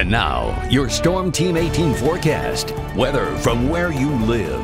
And now, your Storm Team 18 forecast. Weather from where you live.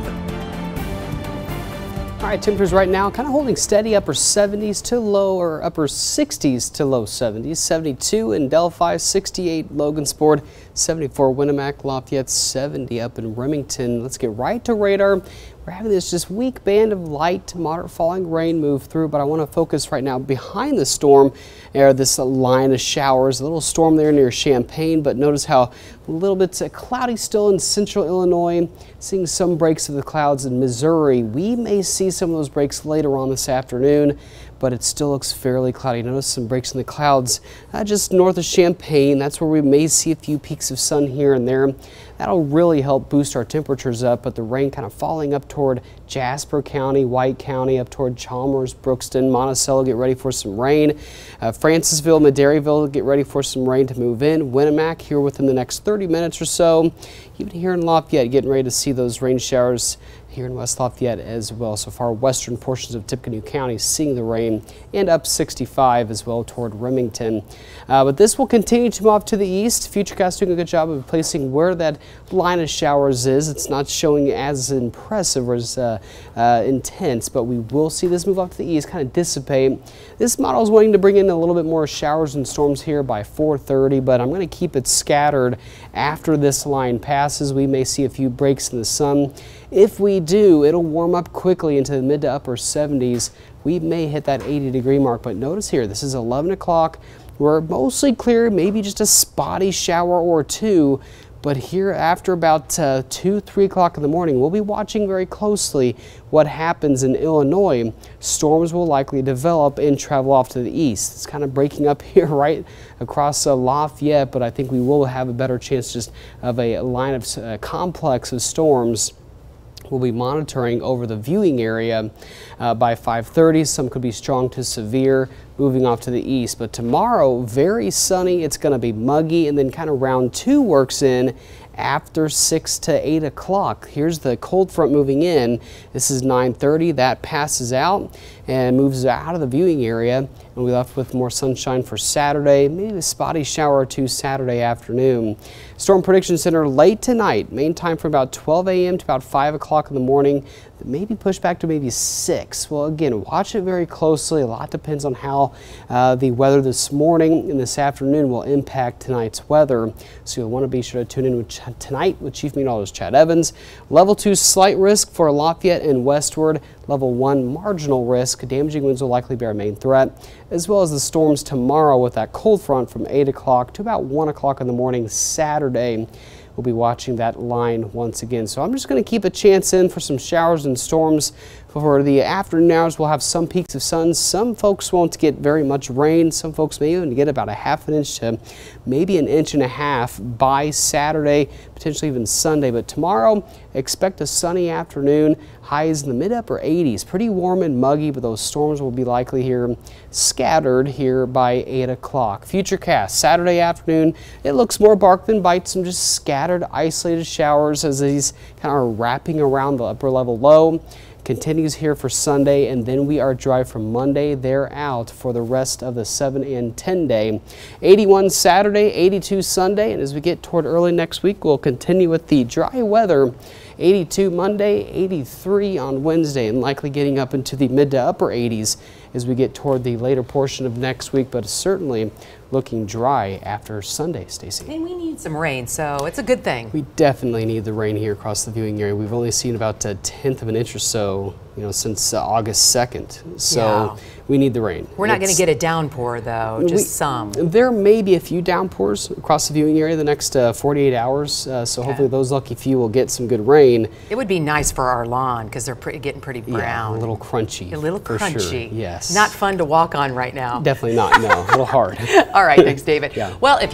All right, temperatures right now kind of holding steady upper 70s to low or upper 60s to low 70s. 72 in Delphi, 68 Logansport, 74 Winamac, Lafayette, 70 up in Remington. Let's get right to radar. We're having this just weak band of light to moderate falling rain move through, but I want to focus right now behind the storm, or this line of showers. A little storm there near Champaign, but notice how a little bit uh, cloudy still in central Illinois. Seeing some breaks of the clouds in Missouri. We may see some of those breaks later on this afternoon but it still looks fairly cloudy. Notice some breaks in the clouds uh, just north of Champaign. That's where we may see a few peeks of sun here and there. That'll really help boost our temperatures up, but the rain kind of falling up toward Jasper County, White County, up toward Chalmers, Brookston, Monticello, get ready for some rain. Uh, Francesville, Medaryville, get ready for some rain to move in. Winamac here within the next 30 minutes or so. Even here in Lafayette, getting ready to see those rain showers here in West Lafayette as well. So far, western portions of Tippecanoe County seeing the rain and up 65 as well toward Remington. Uh, but this will continue to move to the east. Futurecast doing a good job of placing where that line of showers is. It's not showing as impressive or as uh, uh, intense, but we will see this move off to the east, kind of dissipate. This model is wanting to bring in a little bit more showers and storms here by 430, but I'm going to keep it scattered after this line passes. We may see a few breaks in the sun. If we do, it'll warm up quickly into the mid to upper 70s. We may hit that 80 degree mark, but notice here, this is 11 o'clock. We're mostly clear, maybe just a spotty shower or two, but here after about uh, 2, 3 o'clock in the morning, we'll be watching very closely what happens in Illinois. Storms will likely develop and travel off to the east. It's kind of breaking up here right across uh, Lafayette, but I think we will have a better chance just of a line of uh, complex of storms We'll be monitoring over the viewing area uh, by 5.30. Some could be strong to severe moving off to the east. But tomorrow, very sunny. It's going to be muggy and then kind of round two works in after 6 to 8 o'clock. Here's the cold front moving in. This is 9.30. That passes out and moves out of the viewing area. And we left with more sunshine for Saturday, maybe a spotty shower or two Saturday afternoon. Storm Prediction Center late tonight, main time from about 12 a.m. to about 5 o'clock in the morning maybe push back to maybe 6. Well, again, watch it very closely. A lot depends on how uh, the weather this morning and this afternoon will impact tonight's weather. So you'll want to be sure to tune in with tonight with Chief Meteorologist Chad Evans. Level 2 slight risk for Lafayette and westward. Level 1 marginal risk. Damaging winds will likely be our main threat, as well as the storms tomorrow with that cold front from 8 o'clock to about 1 o'clock in the morning Saturday. We'll be watching that line once again. So I'm just going to keep a chance in for some showers and storms for the afternoon hours. We'll have some peeks of sun. Some folks won't get very much rain. Some folks may even get about a half an inch to maybe an inch and a half by Saturday, potentially even Sunday. But tomorrow, expect a sunny afternoon. Highs in the mid upper 80s. Pretty warm and muggy, but those storms will be likely here scattered here by 8 o'clock. Futurecast Saturday afternoon. It looks more bark than bite. Some just scattered isolated showers as these kind of are wrapping around the upper level low continues here for Sunday, and then we are dry from Monday there out for the rest of the 7 and 10 day. 81 Saturday, 82 Sunday, and as we get toward early next week, we'll continue with the dry weather. 82 Monday, 83 on Wednesday, and likely getting up into the mid to upper 80s as we get toward the later portion of next week, but certainly looking dry after Sunday, Stacy. And we need some rain, so it's a good thing. We definitely need the rain here across the viewing area. We've only seen about a tenth of an inch or so, you know, since uh, August 2nd. So yeah. we need the rain. We're not going to get a downpour, though, just we, some. There may be a few downpours across the viewing area the next uh, 48 hours, uh, so hopefully those lucky few will get some good rain. It would be nice for our lawn because they're pretty, getting pretty brown. Yeah, a little crunchy. A little crunchy. Sure. Yes. Not fun to walk on right now. Definitely not, no. a little hard. All right, thanks, David. Yeah. Well, if